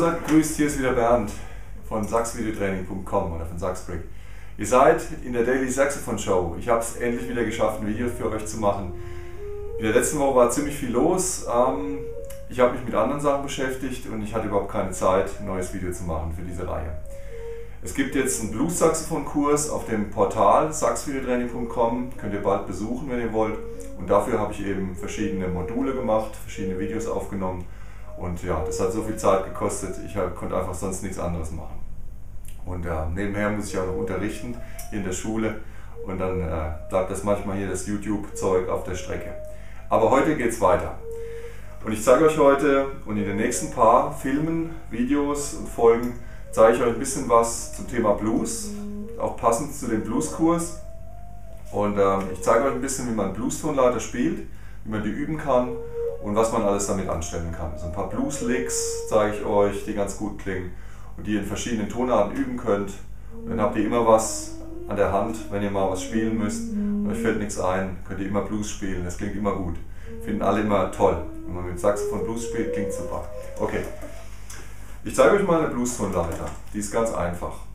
Seid gegrüßt, hier ist wieder Bernd von saxvideotraining.com oder von Saxbrick. Ihr seid in der Daily Saxophone Show. Ich habe es endlich wieder geschafft, ein Video für euch zu machen. In der letzten Woche war ziemlich viel los. Ähm, ich habe mich mit anderen Sachen beschäftigt und ich hatte überhaupt keine Zeit, ein neues Video zu machen für diese Reihe. Es gibt jetzt einen Blues-Saxophon-Kurs auf dem Portal saxvideotraining.com. Könnt ihr bald besuchen, wenn ihr wollt. Und dafür habe ich eben verschiedene Module gemacht, verschiedene Videos aufgenommen. Und ja, das hat so viel Zeit gekostet, ich konnte einfach sonst nichts anderes machen. Und ja, nebenher muss ich auch noch unterrichten in der Schule. Und dann äh, bleibt das manchmal hier das YouTube-Zeug auf der Strecke. Aber heute geht es weiter. Und ich zeige euch heute und in den nächsten paar Filmen, Videos und Folgen zeige ich euch ein bisschen was zum Thema Blues, auch passend zu dem Blueskurs. Und ähm, ich zeige euch ein bisschen, wie man Bluestonleiter spielt, wie man die üben kann und was man alles damit anstellen kann. So ein paar Blues-Licks zeige ich euch, die ganz gut klingen und die ihr in verschiedenen Tonarten üben könnt. Und dann habt ihr immer was an der Hand, wenn ihr mal was spielen müsst und euch fällt nichts ein, könnt ihr immer Blues spielen, das klingt immer gut. Finden alle immer toll. Wenn man mit Saxophon Blues spielt, klingt super. Okay, ich zeige euch mal eine Bluestonleiter. Die ist ganz einfach.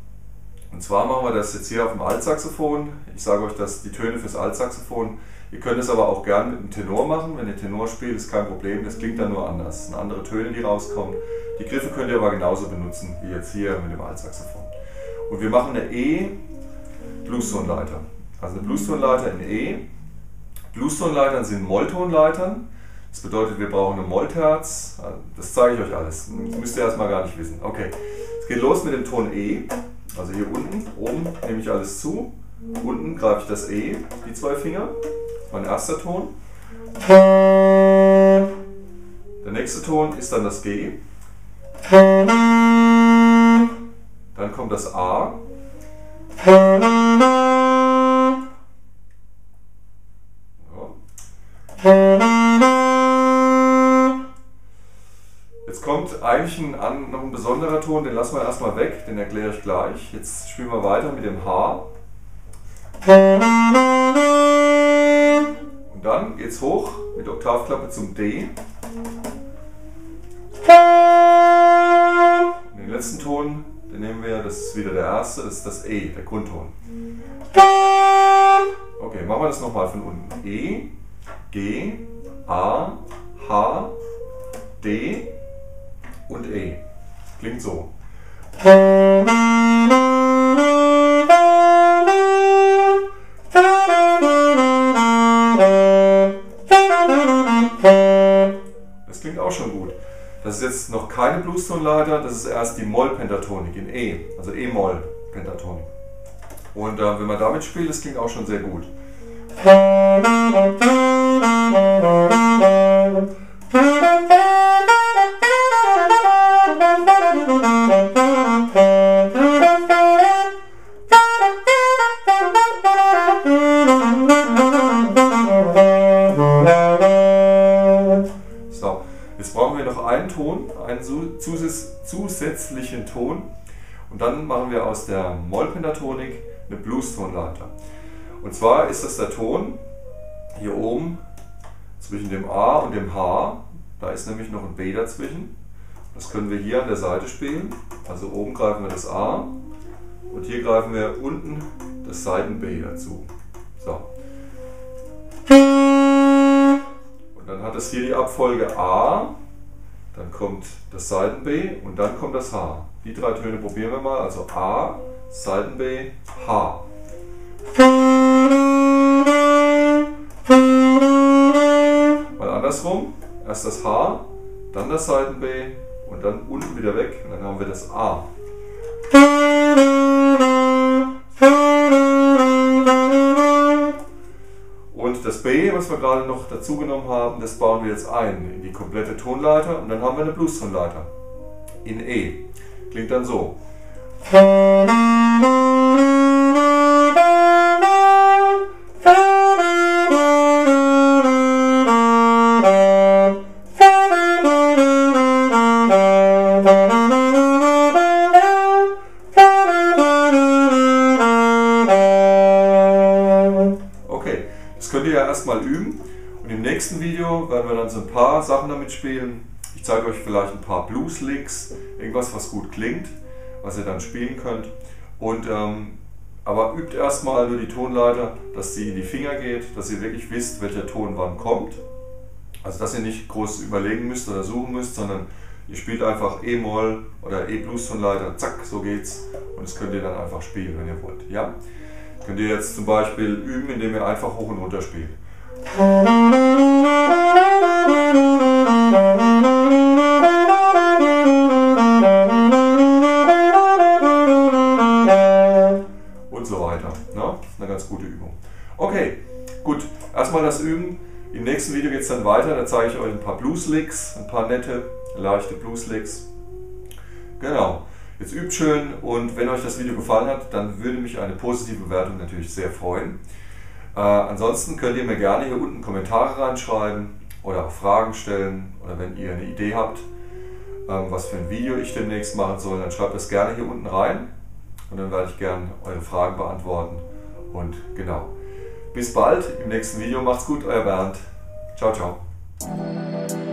Und zwar machen wir das jetzt hier auf dem Altsaxophon. Ich sage euch das, die Töne fürs Altsaxophon. Ihr könnt es aber auch gern mit dem Tenor machen. Wenn ihr Tenor spielt, ist kein Problem. Das klingt dann nur anders. Es sind andere Töne, die rauskommen. Die Griffe könnt ihr aber genauso benutzen wie jetzt hier mit dem Altsaxophon. Und wir machen eine E Bluestonleiter. Also eine Bluestonleiter in E. Bluestonleitern sind Molltonleitern. Das bedeutet, wir brauchen ein Mollterz. Das zeige ich euch alles. Das müsst ihr erstmal gar nicht wissen. Okay, es geht los mit dem Ton E. Also hier unten, oben nehme ich alles zu. Unten greife ich das E, die zwei Finger. Mein erster Ton. Der nächste Ton ist dann das G. Dann kommt das A. eigentlich ein, noch ein besonderer Ton, den lassen wir erstmal weg, den erkläre ich gleich. Jetzt spielen wir weiter mit dem H. Und dann geht es hoch mit Oktavklappe zum D. Und den letzten Ton, den nehmen wir, das ist wieder der erste, das ist das E, der Grundton. Okay, machen wir das nochmal von unten. E, G, A, H, D, und E. Klingt so. Das klingt auch schon gut. Das ist jetzt noch keine Bluestonleiter, das ist erst die Moll-Pentatonik in E, also E-Moll-Pentatonik. Und äh, wenn man damit spielt, das klingt auch schon sehr gut. Zusätzlichen Ton und dann machen wir aus der Mollpentatonik eine Blues-Tonleiter. Und zwar ist das der Ton hier oben zwischen dem A und dem H. Da ist nämlich noch ein B dazwischen. Das können wir hier an der Seite spielen. Also oben greifen wir das A und hier greifen wir unten das Seiten B dazu. So. Und dann hat es hier die Abfolge A, dann kommt das Seiten B und dann kommt das H. Die drei Töne probieren wir mal. Also A, Seiten B, H. Mal andersrum. Erst das H, dann das Seiten B und dann unten wieder weg und dann haben wir das A. das B, was wir gerade noch dazu genommen haben, das bauen wir jetzt ein in die komplette Tonleiter und dann haben wir eine Blues-Tonleiter in E. Klingt dann so. Üben. Und im nächsten Video werden wir dann so ein paar Sachen damit spielen, Ich zeige euch vielleicht ein paar Blues-Licks, irgendwas, was gut klingt, was ihr dann spielen könnt. Und, ähm, aber übt erstmal nur die Tonleiter, dass sie in die Finger geht, dass ihr wirklich wisst, welcher Ton wann kommt. Also dass ihr nicht groß überlegen müsst oder suchen müsst, sondern ihr spielt einfach E-Moll oder E-Blues-Tonleiter, zack, so geht's. Und das könnt ihr dann einfach spielen, wenn ihr wollt. Ja? Könnt ihr jetzt zum Beispiel üben, indem ihr einfach hoch und runter spielt. Und so weiter. Ne? Das ist eine ganz gute Übung. Okay, gut. Erstmal das Üben. Im nächsten Video geht es dann weiter. Da zeige ich euch ein paar Blues-Licks, ein paar nette, leichte Blues-Licks. Genau. Jetzt übt schön und wenn euch das Video gefallen hat, dann würde mich eine positive Bewertung natürlich sehr freuen. Äh, ansonsten könnt ihr mir gerne hier unten Kommentare reinschreiben oder auch Fragen stellen oder wenn ihr eine Idee habt, ähm, was für ein Video ich demnächst machen soll, dann schreibt das gerne hier unten rein und dann werde ich gerne eure Fragen beantworten. Und genau, bis bald im nächsten Video. Macht's gut, euer Bernd. Ciao, ciao.